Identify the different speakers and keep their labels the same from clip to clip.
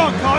Speaker 1: Strong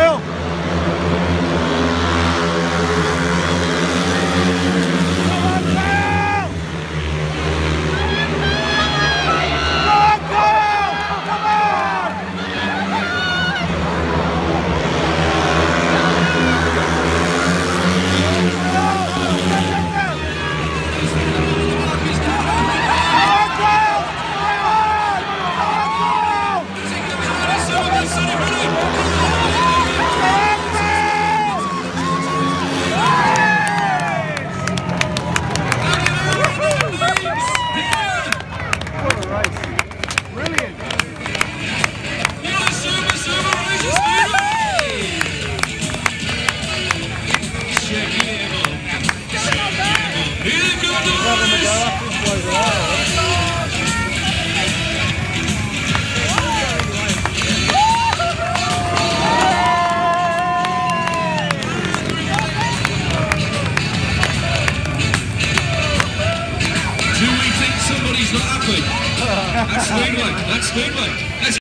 Speaker 1: somebody's not happy. That's Speedway. That's Speedway. That's